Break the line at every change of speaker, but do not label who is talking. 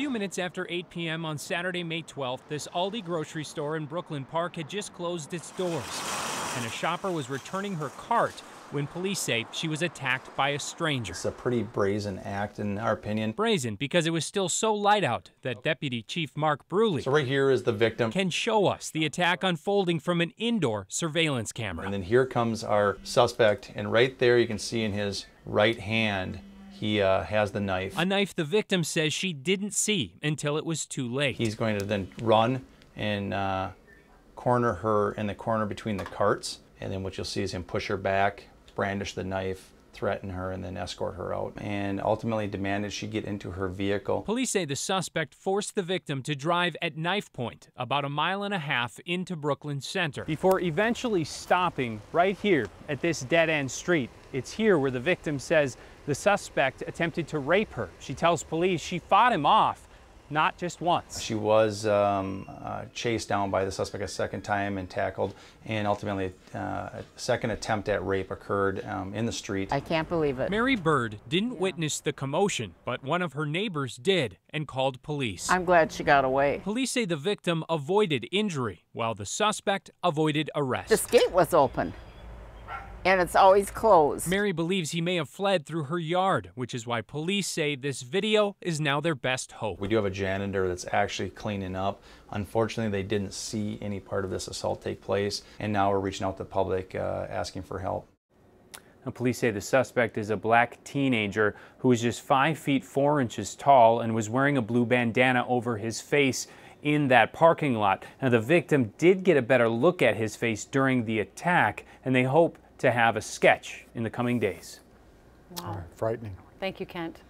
few minutes after 8 p.m. on Saturday, May 12th, this Aldi grocery store in Brooklyn Park had just closed its doors. And a shopper was returning her cart when police say she was attacked by a stranger.
It's a pretty brazen act, in our opinion.
Brazen because it was still so light out that Deputy Chief Mark Bruley
So right here is the victim.
can show us the attack unfolding from an indoor surveillance camera.
And then here comes our suspect, and right there you can see in his right hand, he uh, has the knife.
A knife the victim says she didn't see until it was too late.
He's going to then run and uh, corner her in the corner between the carts, and then what you'll see is him push her back, brandish the knife, threaten her, and then escort her out, and ultimately demanded she get into her vehicle.
Police say the suspect forced the victim to drive at knife point about a mile and a half into Brooklyn Center before eventually stopping right here at this dead end street. It's here where the victim says the suspect attempted to rape her. She tells police she fought him off, not just once.
She was um, uh, chased down by the suspect a second time and tackled, and ultimately uh, a second attempt at rape occurred um, in the street.
I can't believe it.
Mary Bird didn't witness the commotion, but one of her neighbors did and called police.
I'm glad she got away.
Police say the victim avoided injury, while the suspect avoided arrest.
This gate was open, and it's always closed.
Mary believes he may have fled through her yard, which is why police say this video is now their best hope.
We do have a janitor that's actually cleaning up. Unfortunately, they didn't see any part of this assault take place, and now we're reaching out to the public uh, asking for help.
Now, police say the suspect is a black teenager who is just five feet four inches tall and was wearing a blue bandana over his face in that parking lot. Now, the victim did get a better look at his face during the attack, and they hope to have a sketch in the coming days.
Wow. Frightening.
Thank you, Kent.